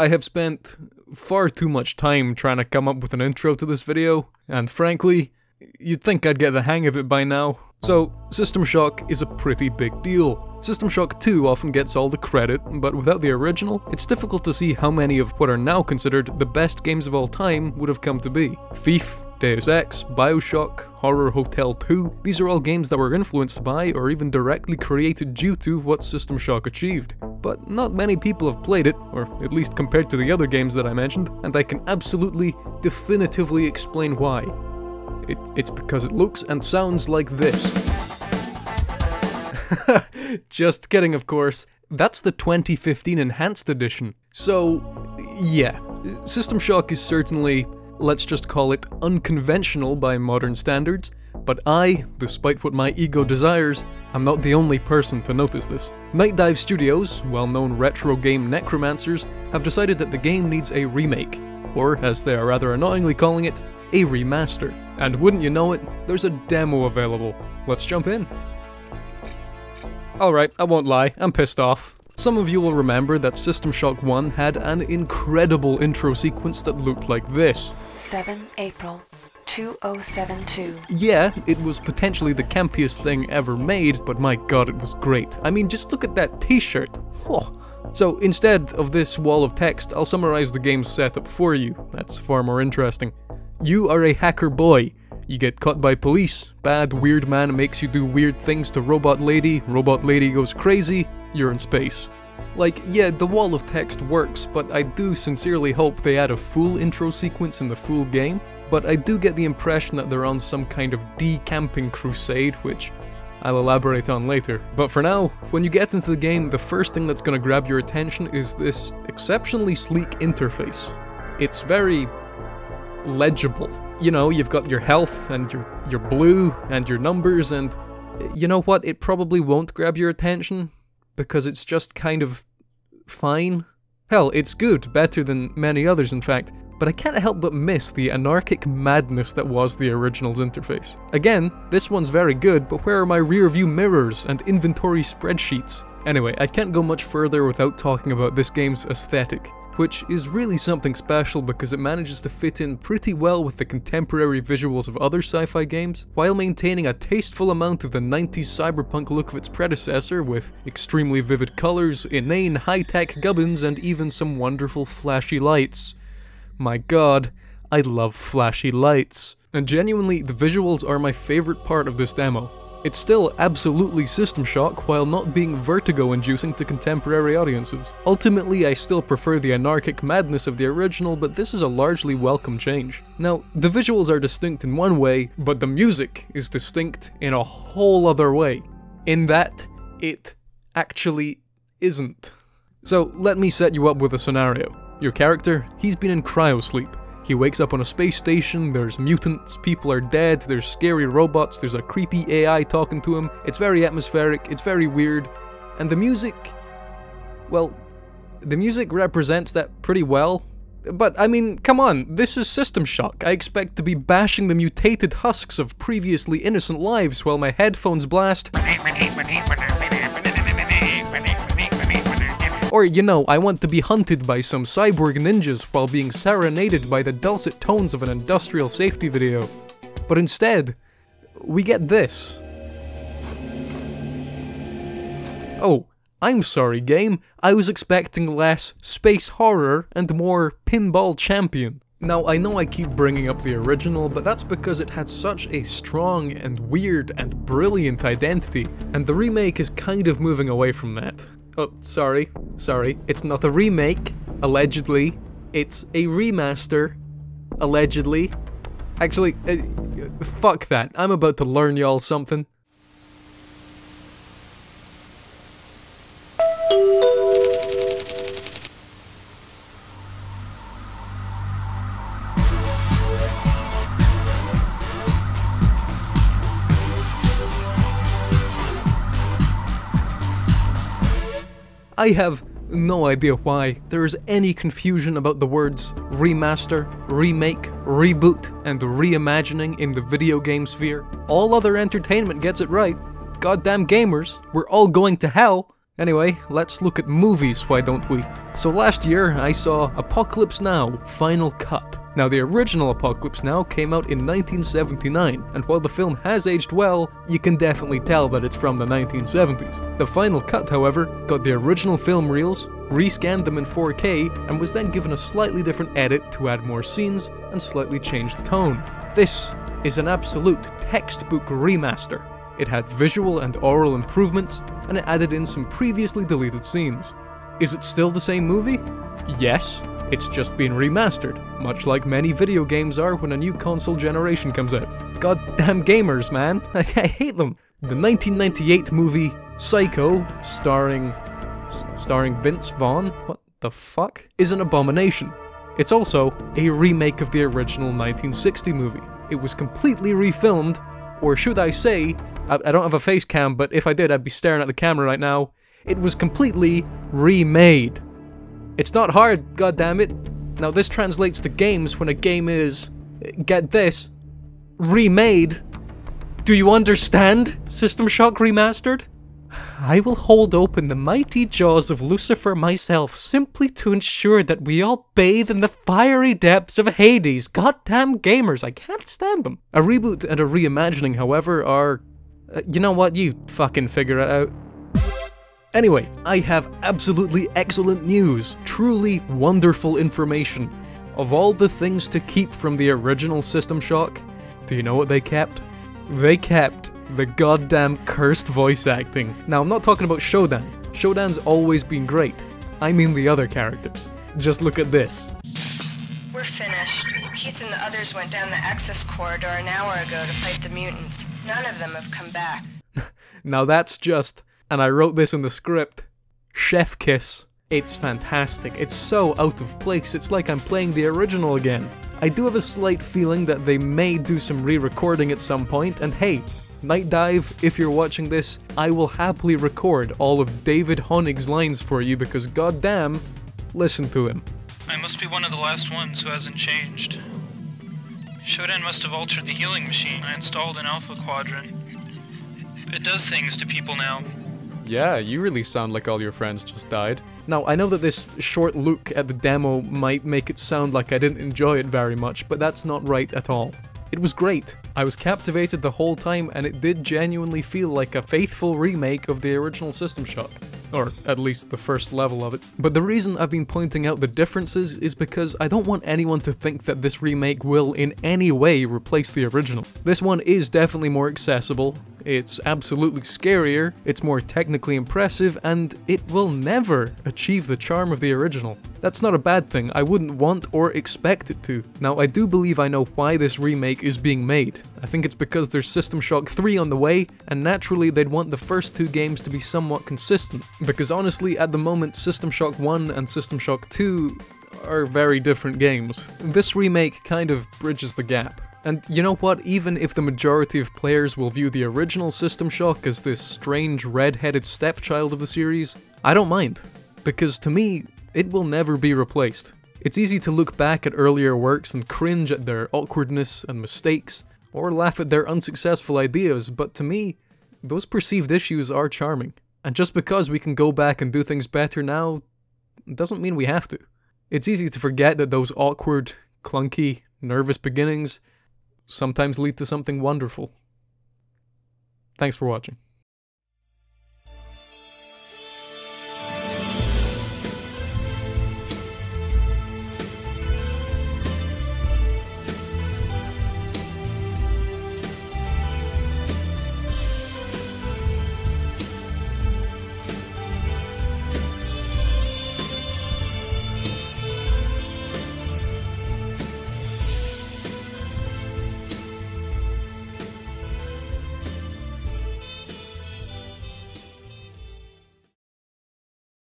I have spent far too much time trying to come up with an intro to this video, and frankly, you'd think I'd get the hang of it by now. So, System Shock is a pretty big deal. System Shock 2 often gets all the credit, but without the original, it's difficult to see how many of what are now considered the best games of all time would have come to be. Thief, Deus Ex, Bioshock, Horror Hotel 2, these are all games that were influenced by or even directly created due to what System Shock achieved. But not many people have played it, or at least compared to the other games that I mentioned, and I can absolutely, definitively explain why. It, it's because it looks and sounds like this. Just kidding, of course. That's the 2015 Enhanced Edition. So, yeah, System Shock is certainly, let's just call it, unconventional by modern standards, but I, despite what my ego desires, am not the only person to notice this. Nightdive Studios, well known retro game necromancers, have decided that the game needs a remake, or as they are rather annoyingly calling it, a remaster. And wouldn't you know it, there's a demo available. Let's jump in. Alright, I won't lie, I'm pissed off. Some of you will remember that System Shock 1 had an incredible intro sequence that looked like this. 7 April 2072. Yeah, it was potentially the campiest thing ever made, but my god, it was great. I mean, just look at that t-shirt. Whoa. So instead of this wall of text, I'll summarize the game's setup for you. That's far more interesting. You are a hacker boy. You get caught by police, bad weird man makes you do weird things to robot lady, robot lady goes crazy, you're in space. Like, yeah, the wall of text works, but I do sincerely hope they add a full intro sequence in the full game, but I do get the impression that they're on some kind of decamping crusade, which I'll elaborate on later. But for now, when you get into the game, the first thing that's gonna grab your attention is this exceptionally sleek interface. It's very legible. You know, you've got your health and your your blue and your numbers and you know what? It probably won't grab your attention because it's just kind of fine. Hell, it's good, better than many others in fact, but I can't help but miss the anarchic madness that was the original's interface. Again, this one's very good, but where are my rear view mirrors and inventory spreadsheets? Anyway, I can't go much further without talking about this game's aesthetic which is really something special because it manages to fit in pretty well with the contemporary visuals of other sci-fi games, while maintaining a tasteful amount of the 90s cyberpunk look of its predecessor with extremely vivid colours, inane high-tech gubbins, and even some wonderful flashy lights. My god, I love flashy lights. And genuinely, the visuals are my favourite part of this demo. It's still absolutely System Shock while not being vertigo inducing to contemporary audiences. Ultimately, I still prefer the anarchic madness of the original, but this is a largely welcome change. Now, the visuals are distinct in one way, but the music is distinct in a whole other way. In that, it actually isn't. So, let me set you up with a scenario. Your character, he's been in cryosleep. He wakes up on a space station, there's mutants, people are dead, there's scary robots, there's a creepy AI talking to him. It's very atmospheric, it's very weird, and the music. Well, the music represents that pretty well. But I mean, come on, this is System Shock. I expect to be bashing the mutated husks of previously innocent lives while my headphones blast. Or, you know, I want to be hunted by some cyborg ninjas while being serenaded by the dulcet tones of an industrial safety video. But instead, we get this. Oh, I'm sorry, game. I was expecting less space horror and more pinball champion. Now, I know I keep bringing up the original, but that's because it had such a strong and weird and brilliant identity, and the remake is kind of moving away from that. Oh, sorry, sorry. It's not a remake, allegedly. It's a remaster, allegedly. Actually, uh, fuck that. I'm about to learn y'all something. I have no idea why there is any confusion about the words remaster, remake, reboot, and reimagining in the video game sphere. All other entertainment gets it right. Goddamn gamers, we're all going to hell, Anyway, let's look at movies, why don't we? So last year, I saw Apocalypse Now Final Cut. Now, the original Apocalypse Now came out in 1979, and while the film has aged well, you can definitely tell that it's from the 1970s. The final cut, however, got the original film reels, rescanned them in 4K, and was then given a slightly different edit to add more scenes and slightly change the tone. This is an absolute textbook remaster. It had visual and oral improvements, and it added in some previously deleted scenes. Is it still the same movie? Yes, it's just been remastered, much like many video games are when a new console generation comes out. Goddamn gamers, man. I, hate them. The 1998 movie Psycho, starring starring Vince Vaughn, what the fuck, is an abomination. It's also a remake of the original 1960 movie. It was completely refilmed, or should I say, I, I don't have a face cam, but if I did, I'd be staring at the camera right now. It was completely remade. It's not hard, goddammit. Now this translates to games when a game is, get this, remade. Do you understand, System Shock Remastered? I will hold open the mighty jaws of Lucifer myself simply to ensure that we all bathe in the fiery depths of Hades. Goddamn gamers, I can't stand them. A reboot and a reimagining, however, are... Uh, you know what, you fucking figure it out. Anyway, I have absolutely excellent news, truly wonderful information. Of all the things to keep from the original System Shock, do you know what they kept? They kept the goddamn cursed voice acting. Now, I'm not talking about Shodan. Shodan's always been great. I mean the other characters. Just look at this. We're finished. Keith and the others went down the access corridor an hour ago to fight the mutants. None of them have come back. now that's just and I wrote this in the script. Chef Kiss. It's fantastic. It's so out of place, it's like I'm playing the original again. I do have a slight feeling that they may do some re-recording at some point, and hey, Nightdive, if you're watching this, I will happily record all of David Honig's lines for you because goddamn, listen to him. I must be one of the last ones who hasn't changed. Shodan must have altered the healing machine I installed in Alpha Quadrant. It does things to people now, yeah, you really sound like all your friends just died. Now, I know that this short look at the demo might make it sound like I didn't enjoy it very much, but that's not right at all. It was great. I was captivated the whole time and it did genuinely feel like a faithful remake of the original System Shock. Or at least the first level of it. But the reason I've been pointing out the differences is because I don't want anyone to think that this remake will in any way replace the original. This one is definitely more accessible, it's absolutely scarier, it's more technically impressive, and it will never achieve the charm of the original. That's not a bad thing, I wouldn't want or expect it to. Now, I do believe I know why this remake is being made. I think it's because there's System Shock 3 on the way, and naturally they'd want the first two games to be somewhat consistent. Because honestly, at the moment, System Shock 1 and System Shock 2 are very different games. This remake kind of bridges the gap. And you know what, even if the majority of players will view the original System Shock as this strange red-headed stepchild of the series, I don't mind. Because to me, it will never be replaced. It's easy to look back at earlier works and cringe at their awkwardness and mistakes, or laugh at their unsuccessful ideas, but to me, those perceived issues are charming. And just because we can go back and do things better now, doesn't mean we have to. It's easy to forget that those awkward, clunky, nervous beginnings sometimes lead to something wonderful. Thanks for watching.